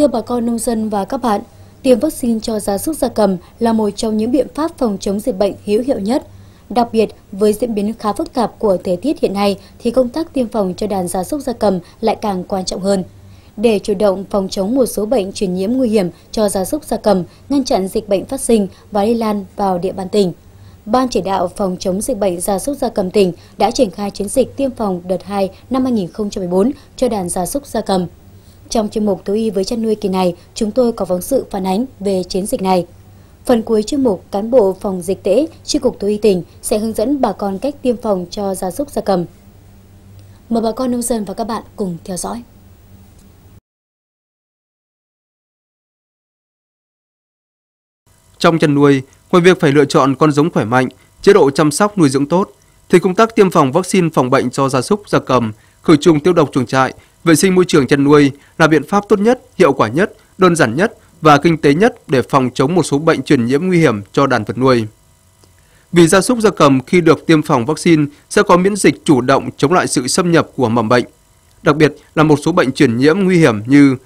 Thưa bà con nông dân và các bạn, tiêm vaccine cho gia súc gia cầm là một trong những biện pháp phòng chống dịch bệnh hữu hiệu nhất. Đặc biệt, với diễn biến khá phức tạp của thời tiết hiện nay thì công tác tiêm phòng cho đàn gia súc gia cầm lại càng quan trọng hơn. Để chủ động phòng chống một số bệnh truyền nhiễm nguy hiểm cho gia súc gia cầm, ngăn chặn dịch bệnh phát sinh và lây lan vào địa bàn tỉnh, Ban chỉ đạo phòng chống dịch bệnh gia súc gia cầm tỉnh đã triển khai chiến dịch tiêm phòng đợt 2 năm 2014 cho đàn gia súc gia cầm. Trong chuyên mục thú y với chăn nuôi kỳ này, chúng tôi có phóng sự phản ánh về chiến dịch này. Phần cuối chuyên mục, cán bộ phòng dịch tễ, chi cục thú y tỉnh sẽ hướng dẫn bà con cách tiêm phòng cho gia súc gia cầm. Mời bà con nông dân và các bạn cùng theo dõi. Trong chăn nuôi, ngoài việc phải lựa chọn con giống khỏe mạnh, chế độ chăm sóc nuôi dưỡng tốt, thì công tác tiêm phòng vaccine phòng bệnh cho gia súc, gia cầm, khử trùng tiêu độc chuồng trại, vệ sinh môi trường chăn nuôi là biện pháp tốt nhất, hiệu quả nhất, đơn giản nhất và kinh tế nhất để phòng chống một số bệnh truyền nhiễm nguy hiểm cho đàn vật nuôi. Vì gia súc gia cầm khi được tiêm phòng vaccine sẽ có miễn dịch chủ động chống lại sự xâm nhập của mầm bệnh. Đặc biệt là một số bệnh truyền nhiễm nguy hiểm như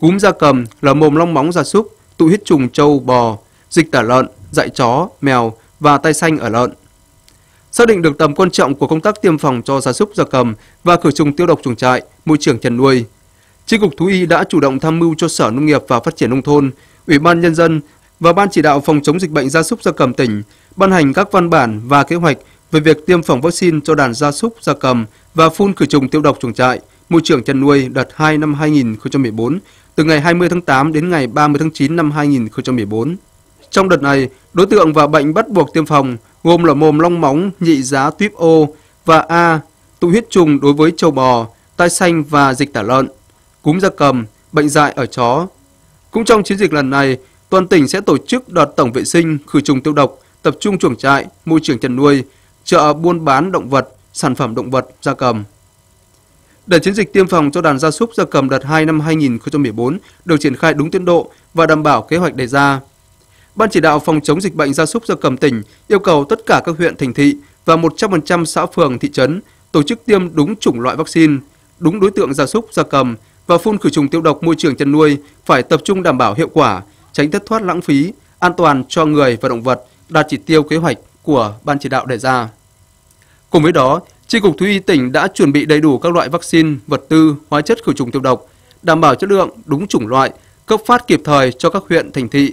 cúm gia cầm, lở mồm long móng gia súc, tụ huyết trùng trâu, bò, dịch tả lợn, dạy chó, mèo và tay xanh ở lợn. Xác định được tầm quan trọng của công tác tiêm phòng cho gia súc gia cầm và khử trùng tiêu độc chuồng trại, môi trường chăn nuôi. Chi cục thú y đã chủ động tham mưu cho Sở Nông nghiệp và Phát triển nông thôn, Ủy ban nhân dân và Ban chỉ đạo phòng chống dịch bệnh gia súc gia cầm tỉnh ban hành các văn bản và kế hoạch về việc tiêm phòng vaccine cho đàn gia súc gia cầm và phun khử trùng tiêu độc chuồng trại, môi trường chăn nuôi đợt 2 năm 2014 từ ngày 20 tháng 8 đến ngày 30 tháng 9 năm 2014. Trong đợt này, đối tượng và bệnh bắt buộc tiêm phòng gồm lở mồm long móng, nhị giá tuyếp ô và A, tụ huyết trùng đối với châu bò, tai xanh và dịch tả lợn, cúm gia cầm, bệnh dại ở chó. Cũng trong chiến dịch lần này, toàn tỉnh sẽ tổ chức đợt tổng vệ sinh, khử trùng tiêu độc, tập trung chuồng trại, môi trường chăn nuôi, chợ buôn bán động vật, sản phẩm động vật, gia cầm. Để chiến dịch tiêm phòng cho đàn gia súc gia cầm đợt 2 năm 2014 được triển khai đúng tiến độ và đảm bảo kế hoạch đề ra. Ban chỉ đạo phòng chống dịch bệnh gia súc gia cầm tỉnh yêu cầu tất cả các huyện thành thị và 100% xã phường thị trấn tổ chức tiêm đúng chủng loại vaccine, đúng đối tượng gia súc gia cầm và phun khử trùng tiêu độc môi trường chăn nuôi phải tập trung đảm bảo hiệu quả, tránh thất thoát lãng phí, an toàn cho người và động vật, đạt chỉ tiêu kế hoạch của ban chỉ đạo đề ra. Cùng với đó, tri cục Thú y tỉnh đã chuẩn bị đầy đủ các loại vaccine, vật tư, hóa chất khử trùng tiêu độc, đảm bảo chất lượng, đúng chủng loại, cấp phát kịp thời cho các huyện thành thị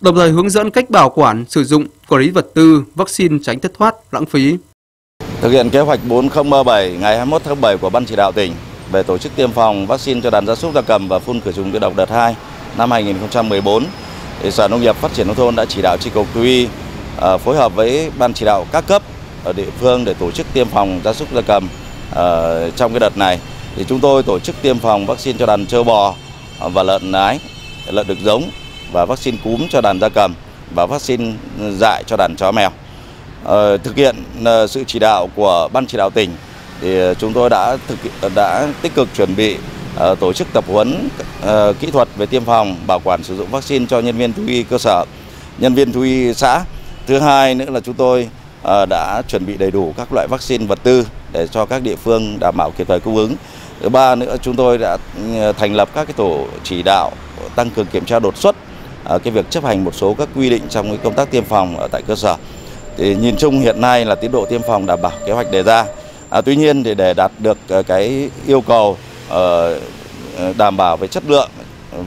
đồng thời hướng dẫn cách bảo quản, sử dụng, quản lý vật tư, vaccine tránh thất thoát, lãng phí. Thực hiện kế hoạch 4037 ngày 21 tháng 7 của Ban chỉ đạo tỉnh về tổ chức tiêm phòng vaccine cho đàn gia súc gia cầm và phun khử trùng tiêu độc đợt 2 năm 2014, thì Sở Nông nghiệp Phát triển nông thôn đã chỉ đạo chi cục thú y à, phối hợp với ban chỉ đạo các cấp ở địa phương để tổ chức tiêm phòng gia súc gia cầm à, trong cái đợt này. Thì chúng tôi tổ chức tiêm phòng vaccine cho đàn trâu bò à, và lợn nái, lợn đực giống và vaccine cúm cho đàn gia cầm và vaccine dại cho đàn chó mèo. Ờ, thực hiện ờ, sự chỉ đạo của ban chỉ đạo tỉnh thì ờ, chúng tôi đã thực đã tích cực chuẩn bị tổ chức tập huấn kỹ thuật về tiêm phòng, bảo quản sử dụng vaccine cho nhân viên thú y cơ sở, nhân viên thú y xã. Thứ hai nữa là chúng tôi đã chuẩn bị đầy đủ các loại vaccine vật tư để cho các địa phương đảm bảo kịp thời cung ứng. Thứ ba nữa chúng tôi đã ừ, thành lập các cái tổ chỉ đạo tăng cường kiểm tra đột xuất Ờ, cái việc chấp hành một số các quy định trong cái công tác tiêm phòng ở tại cơ sở. Thì nhìn chung hiện nay là tiến độ tiêm phòng đảm bảo kế hoạch đề ra. À, tuy nhiên thì để đạt được ờ, cái yêu cầu ờ, đảm bảo về chất lượng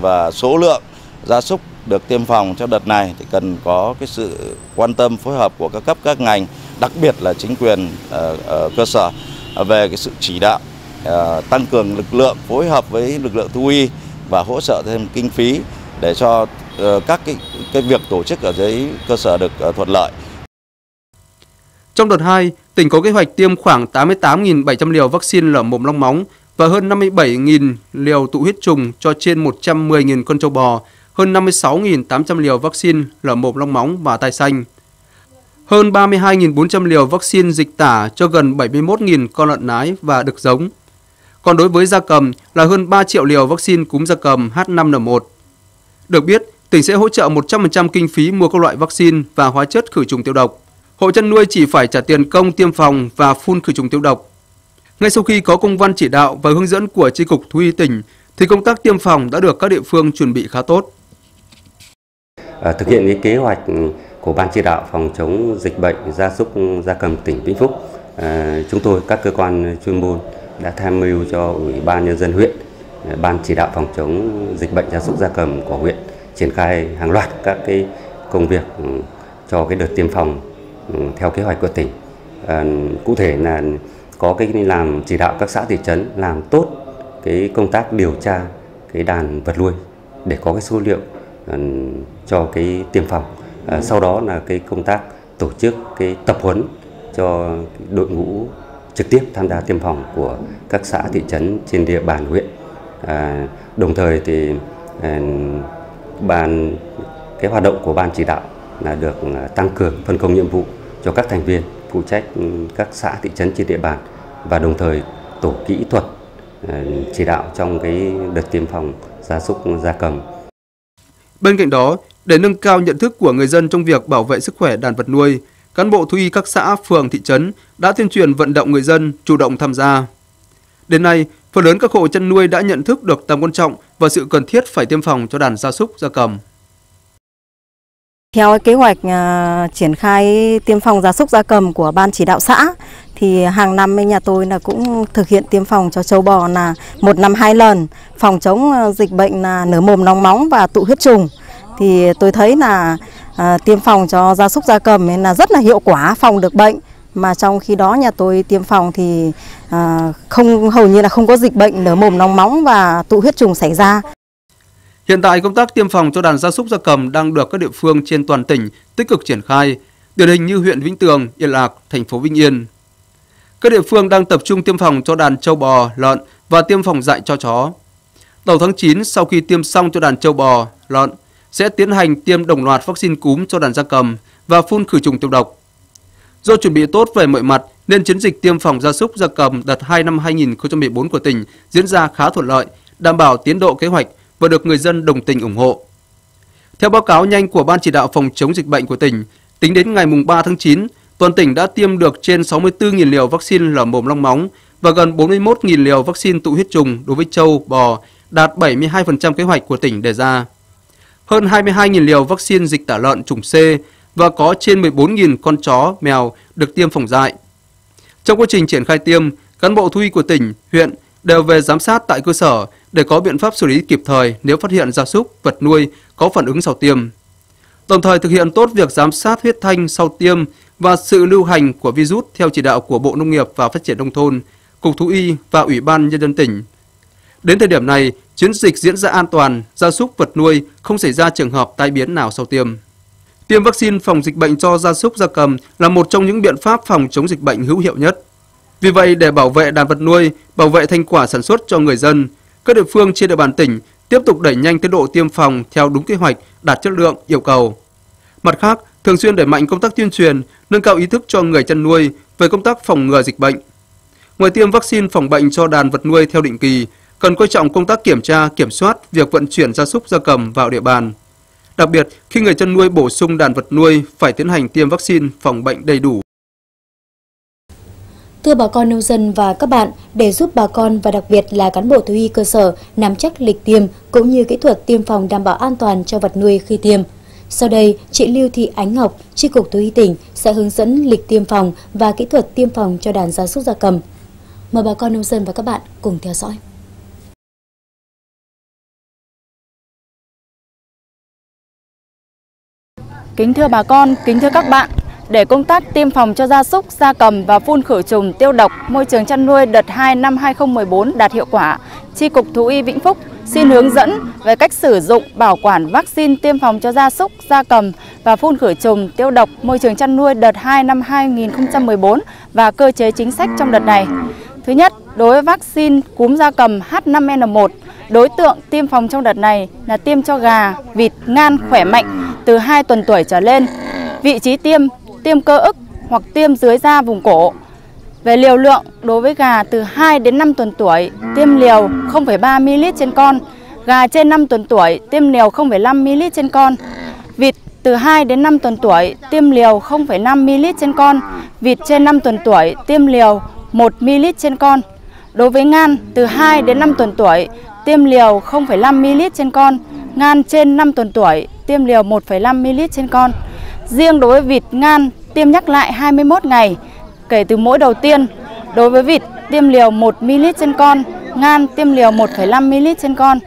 và số lượng gia súc được tiêm phòng trong đợt này thì cần có cái sự quan tâm phối hợp của các cấp các ngành, đặc biệt là chính quyền ở cơ sở về cái sự chỉ đạo tăng cường lực lượng phối hợp với lực lượng thú y và hỗ trợ thêm kinh phí để cho Ờ, các cái, cái việc tổ chức ở dưới cơ sở được ờ, thuận lợi. Trong đợt 2, tỉnh có kế hoạch tiêm khoảng 88.700 liều vaccine lở mồm long móng và hơn 57.000 liều tụ huyết trùng cho trên 110.000 con châu bò, hơn 56.800 liều vaccine lở mồm long móng và tai xanh. Hơn 32.400 liều vaccine dịch tả cho gần 71.000 con lợn nái và đực giống. Còn đối với gia cầm là hơn 3 triệu liều vaccine cúm gia cầm H5N1. Được biết, tỉnh sẽ hỗ trợ 100% kinh phí mua các loại vaccine và hóa chất khử trùng tiêu độc. Hộ chăn nuôi chỉ phải trả tiền công tiêm phòng và phun khử trùng tiêu độc. Ngay sau khi có công văn chỉ đạo và hướng dẫn của tri cục Thú y tỉnh, thì công tác tiêm phòng đã được các địa phương chuẩn bị khá tốt. À, thực hiện cái kế hoạch của Ban chỉ đạo phòng chống dịch bệnh gia súc gia cầm tỉnh Vĩnh Phúc, à, chúng tôi các cơ quan chuyên môn đã tham mưu cho Ủy ban nhân dân huyện, à, Ban chỉ đạo phòng chống dịch bệnh gia súc gia cầm của huyện triển khai hàng loạt các cái công việc ừ, cho cái đợt tiêm phòng ừ, theo kế hoạch của tỉnh. À, cụ thể là có cái làm chỉ đạo các xã thị trấn làm tốt cái công tác điều tra cái đàn vật nuôi để có cái số liệu uh, cho cái tiêm phòng. Uh, sau đó là cái công tác tổ chức cái tập huấn cho đội ngũ trực tiếp tham gia tiêm phòng của các xã thị trấn trên địa bàn huyện. À, đồng thời thì à, ban cái hoạt động của ban chỉ đạo là được à, tăng cường phân công nhiệm vụ cho các thành viên phụ trách ừ, các xã thị trấn trên địa bàn và đồng thời tổ kỹ thuật à, chỉ đạo trong cái đợt tiêm phòng gia súc gia cầm. Bên cạnh đó, để nâng cao nhận thức của người dân trong việc bảo vệ sức khỏe đàn vật nuôi, cán bộ thú y các xã, phường, thị trấn đã tuyên truyền vận động người dân chủ động tham gia. Đến nay, phần lớn các hộ chăn nuôi đã nhận thức được tầm quan trọng và sự cần thiết phải tiêm phòng cho đàn gia súc gia cầm. Theo kế hoạch uh, triển khai tiêm phòng gia súc gia cầm của ban chỉ đạo xã thì hàng năm nhà tôi là cũng thực hiện tiêm phòng cho châu bò là một năm hai lần phòng chống à, dịch bệnh là nở mồm nóng móng và tụ huyết trùng thì tôi thấy là uh, tiêm phòng cho gia súc gia cầm là rất là hiệu quả phòng được bệnh mà trong khi đó nhà tôi tiêm phòng thì à, không hầu như là không có dịch bệnh nở mồm nóng móng và tụ huyết trùng xảy ra. Hiện tại công tác tiêm phòng cho đàn gia súc gia cầm đang được các địa phương trên toàn tỉnh tích cực triển khai, điển hình như huyện Vĩnh Tường, Yên Lạc, thành phố Vĩnh Yên. Các địa phương đang tập trung tiêm phòng cho đàn châu bò, lợn và tiêm phòng dạy cho chó. Đầu tháng 9 sau khi tiêm xong cho đàn châu bò, lợn sẽ tiến hành tiêm đồng loạt vaccine cúm cho đàn gia cầm và phun khử trùng tiêu độc. Do chuẩn bị tốt về mọi mặt nên chiến dịch tiêm phòng gia súc gia cầm đợt 2 năm 2014 của tỉnh diễn ra khá thuận lợi, đảm bảo tiến độ kế hoạch và được người dân đồng tình ủng hộ. Theo báo cáo nhanh của Ban chỉ đạo phòng chống dịch bệnh của tỉnh, tính đến ngày 3 tháng 9, toàn tỉnh đã tiêm được trên 64.000 liều vaccine lở mồm long móng và gần 41.000 liều vaccine tụ huyết trùng đối với trâu, bò, đạt 72% kế hoạch của tỉnh đề ra. Hơn 22.000 liều vaccine dịch tả lợn chủng C và có trên 14.000 con chó, mèo được tiêm phòng dại. Trong quá trình triển khai tiêm, cán bộ thú y của tỉnh, huyện đều về giám sát tại cơ sở để có biện pháp xử lý kịp thời nếu phát hiện gia súc, vật nuôi có phản ứng sau tiêm. Đồng thời thực hiện tốt việc giám sát huyết thanh sau tiêm và sự lưu hành của virus theo chỉ đạo của Bộ Nông nghiệp và Phát triển Nông thôn, Cục Thú y và Ủy ban Nhân dân tỉnh. Đến thời điểm này, chiến dịch diễn ra an toàn, gia súc vật nuôi không xảy ra trường hợp tai biến nào sau tiêm. Tiêm vaccine phòng dịch bệnh cho gia súc gia cầm là một trong những biện pháp phòng chống dịch bệnh hữu hiệu nhất. Vì vậy, để bảo vệ đàn vật nuôi, bảo vệ thành quả sản xuất cho người dân, các địa phương trên địa bàn tỉnh tiếp tục đẩy nhanh tiến độ tiêm phòng theo đúng kế hoạch, đạt chất lượng, yêu cầu. Mặt khác, thường xuyên đẩy mạnh công tác tuyên truyền, nâng cao ý thức cho người chăn nuôi về công tác phòng ngừa dịch bệnh. Ngoài tiêm vaccine phòng bệnh cho đàn vật nuôi theo định kỳ, cần coi trọng công tác kiểm tra, kiểm soát việc vận chuyển gia súc gia cầm vào địa bàn. Đặc biệt, khi người chăn nuôi bổ sung đàn vật nuôi phải tiến hành tiêm vaccine phòng bệnh đầy đủ. Thưa bà con nông dân và các bạn, để giúp bà con và đặc biệt là cán bộ thú y cơ sở nắm chắc lịch tiêm cũng như kỹ thuật tiêm phòng đảm bảo an toàn cho vật nuôi khi tiêm. Sau đây, chị Lưu Thị Ánh Ngọc, tri cục Thú y tỉnh sẽ hướng dẫn lịch tiêm phòng và kỹ thuật tiêm phòng cho đàn gia súc gia cầm. Mời bà con nông dân và các bạn cùng theo dõi. Kính thưa bà con, kính thưa các bạn, để công tác tiêm phòng cho gia súc, gia cầm và phun khử trùng tiêu độc môi trường chăn nuôi đợt 2 năm 2014 đạt hiệu quả, tri cục Thú y Vĩnh Phúc xin hướng dẫn về cách sử dụng bảo quản vaccine tiêm phòng cho gia súc, gia cầm và phun khử trùng tiêu độc môi trường chăn nuôi đợt 2 năm 2014 và cơ chế chính sách trong đợt này. Thứ nhất, đối với vaccine cúm gia cầm H5N1, đối tượng tiêm phòng trong đợt này là tiêm cho gà, vịt, ngan khỏe mạnh từ 2 tuần tuổi trở lên. Vị trí tiêm tiêm cơ ức hoặc tiêm dưới da vùng cổ. Về liều lượng, đối với gà từ 2 đến 5 tuần tuổi, tiêm liều 0,3 ml trên con. Gà trên 5 tuần tuổi, tiêm liều 0,5 ml trên con. Vịt từ 2 đến 5 tuần tuổi, tiêm liều 0,5 ml trên con. Vịt trên 5 tuần tuổi, tiêm liều 1 ml trên con. Đối với ngan từ 2 đến 5 tuần tuổi, tiêm liều 0,5 ml trên con, ngan trên 5 tuần tuổi tiêm liều 1,5 ml trên con. Riêng đối với vịt ngan tiêm nhắc lại 21 ngày kể từ mỗi đầu tiên. Đối với vịt tiêm liều 1 ml trên con, ngan tiêm liều 1,5 ml trên con.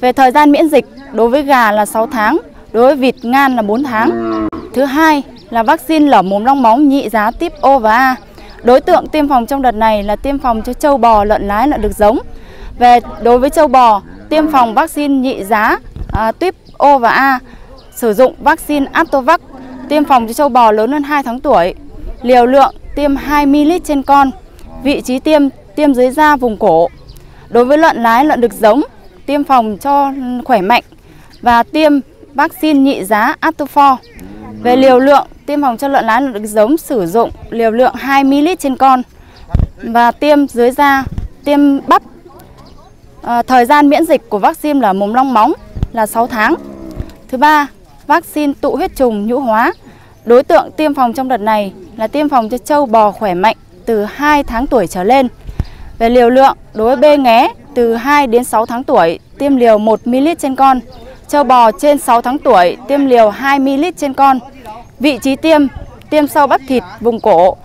Về thời gian miễn dịch, đối với gà là 6 tháng, đối với vịt ngan là 4 tháng. Thứ hai là vaccine lở mồm long móng nhị giá tiếp O và A. Đối tượng tiêm phòng trong đợt này là tiêm phòng cho châu bò, lợn lái, lợn được giống. Về đối với châu bò, tiêm phòng vaccine nhị giá à, tuyếp O và A, sử dụng vaccine Aptovac tiêm phòng cho châu bò lớn hơn 2 tháng tuổi. Liều lượng tiêm 2 ml trên con. Vị trí tiêm tiêm dưới da vùng cổ. Đối với lợn lái, lợn được giống, tiêm phòng cho khỏe mạnh và tiêm vaccine nhị giá Aptofor. Về liều lượng tiêm phòng cho lợn lái lợn được giống sử dụng liều lượng 2 ml trên con và tiêm dưới da, tiêm bắp. À, thời gian miễn dịch của vaccine là mồm long móng là 6 tháng. Thứ ba, vaccine tụ huyết trùng nhũ hóa. Đối tượng tiêm phòng trong đợt này là tiêm phòng cho châu bò khỏe mạnh từ 2 tháng tuổi trở lên. Về liều lượng, đối với bê nghé từ 2 đến 6 tháng tuổi tiêm liều 1 ml trên con. Châu bò trên 6 tháng tuổi tiêm liều 2 ml trên con. Vị trí tiêm, tiêm sau bắp thịt vùng cổ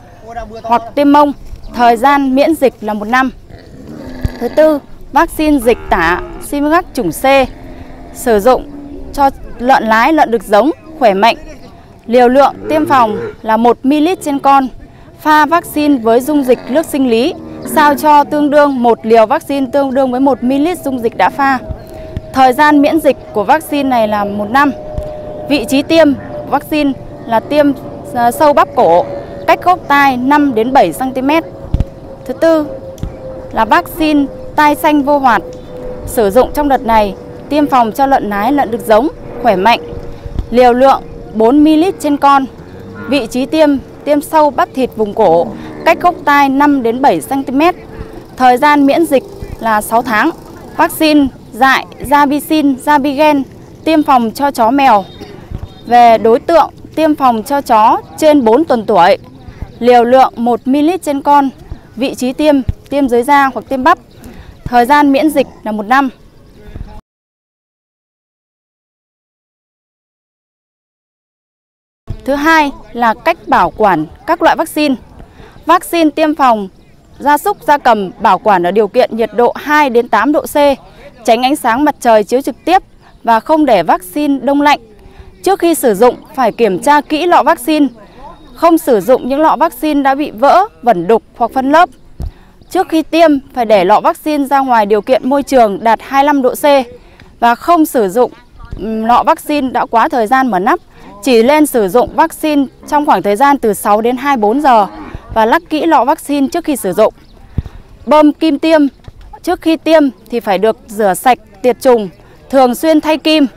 hoặc tiêm mông. Thời gian miễn dịch là 1 năm. Thứ tư, vaccine dịch tả Similac chủng C sử dụng cho lợn lái, lợn đực giống khỏe mạnh. Liều lượng tiêm phòng là 1 ml trên con. Pha vaccine với dung dịch nước sinh lý sao cho tương đương một liều vaccine tương đương với 1 ml dung dịch đã pha. Thời gian miễn dịch của vaccine này là một năm. Vị trí tiêm vaccine là tiêm ờ, sâu bắp cổ, cách gốc tai 5 đến 7 cm. Thứ tư là vaccine tai xanh vô hoạt. Sử dụng trong đợt này tiêm phòng cho lợn nái, lợn đực giống khỏe mạnh. Liều lượng 4 ml trên con. Vị trí tiêm tiêm sâu bắp thịt vùng cổ, cách gốc tai 5 đến 7 cm. Thời gian miễn dịch là 6 tháng. Vaccine dại, Zabicin, Zabigen tiêm phòng cho chó mèo. Về đối tượng tiêm phòng cho chó trên 4 tuần tuổi. Liều lượng 1 ml trên con. Vị trí tiêm tiêm dưới da hoặc tiêm bắp. Thời gian miễn dịch là 1 năm. Thứ hai là cách bảo quản các loại vaccine. Vaccine tiêm phòng gia súc gia cầm bảo quản ở điều kiện nhiệt độ 2 đến 8 độ C, tránh ánh sáng mặt trời chiếu trực tiếp và không để vaccine đông lạnh. Trước khi sử dụng phải kiểm tra kỹ lọ vaccine, không sử dụng những lọ vaccine đã bị vỡ, vẩn đục hoặc phân lớp. Trước khi tiêm phải để lọ vaccine ra ngoài điều kiện môi trường đạt 25 độ C và không sử dụng lọ vaccine đã quá thời gian mở nắp chỉ lên sử dụng vaccine trong khoảng thời gian từ 6 đến 24 giờ và lắc kỹ lọ vaccine trước khi sử dụng. Bơm kim tiêm trước khi tiêm thì phải được rửa sạch tiệt trùng, thường xuyên thay kim.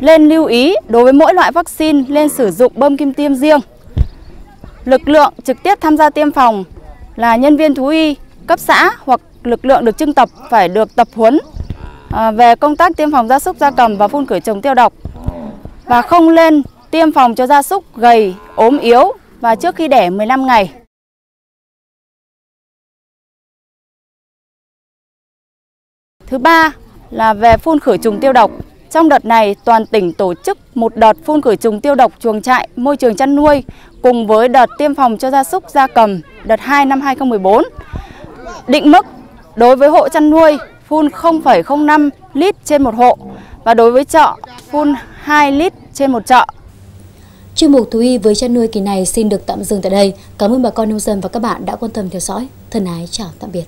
Lên lưu ý đối với mỗi loại vaccine lên sử dụng bơm kim tiêm riêng. Lực lượng trực tiếp tham gia tiêm phòng là nhân viên thú y cấp xã hoặc lực lượng được trưng tập phải được tập huấn à, về công tác tiêm phòng gia súc gia cầm và phun khử trùng tiêu độc và không lên tiêm phòng cho gia súc gầy, ốm yếu và trước khi đẻ 15 ngày. Thứ ba là về phun khử trùng tiêu độc. Trong đợt này, toàn tỉnh tổ chức một đợt phun khử trùng tiêu độc chuồng trại, môi trường chăn nuôi cùng với đợt tiêm phòng cho gia súc gia cầm đợt 2 năm 2014. Định mức đối với hộ chăn nuôi phun 0,05 lít trên một hộ và đối với chợ phun 2 lít trên một chợ. Chuyên mục thú y với chăn nuôi kỳ này xin được tạm dừng tại đây. Cảm ơn bà con nông dân và các bạn đã quan tâm theo dõi. Thân ái, chào tạm biệt.